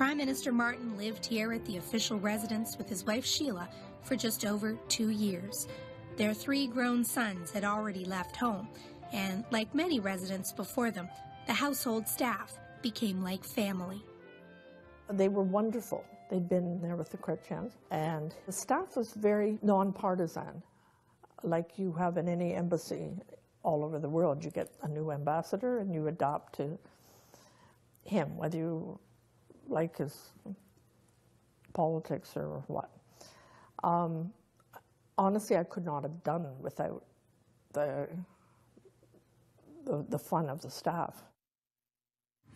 Prime Minister Martin lived here at the official residence with his wife Sheila for just over two years. Their three grown sons had already left home, and like many residents before them, the household staff became like family. They were wonderful. They'd been there with the Chrétiens, and the staff was very nonpartisan, like you have in any embassy all over the world. You get a new ambassador and you adopt to him, whether you like his politics or what. Um, honestly, I could not have done without the, the, the fun of the staff.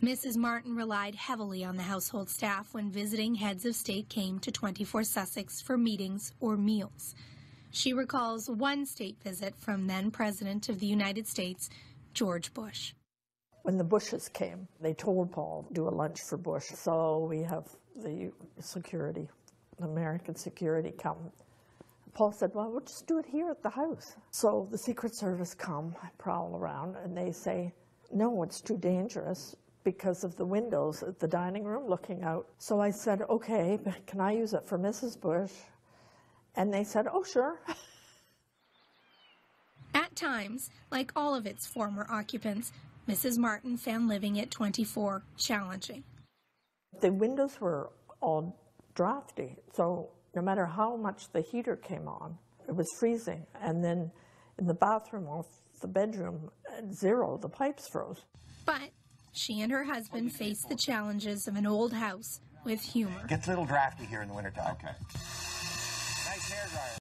Mrs. Martin relied heavily on the household staff when visiting heads of state came to 24 Sussex for meetings or meals. She recalls one state visit from then President of the United States, George Bush. When the Bushes came, they told Paul, do a lunch for Bush. So we have the security, American security come. Paul said, well, we'll just do it here at the house. So the Secret Service come, prowl around, and they say, no, it's too dangerous because of the windows at the dining room looking out. So I said, okay, but can I use it for Mrs. Bush? And they said, oh, sure. At times, like all of its former occupants, Mrs. Martin found living at 24 challenging. The windows were all drafty, so no matter how much the heater came on, it was freezing. And then in the bathroom or the bedroom, at zero, the pipes froze. But she and her husband faced the challenges of an old house with humor. It gets a little drafty here in the wintertime. Okay. Nice hair dryer.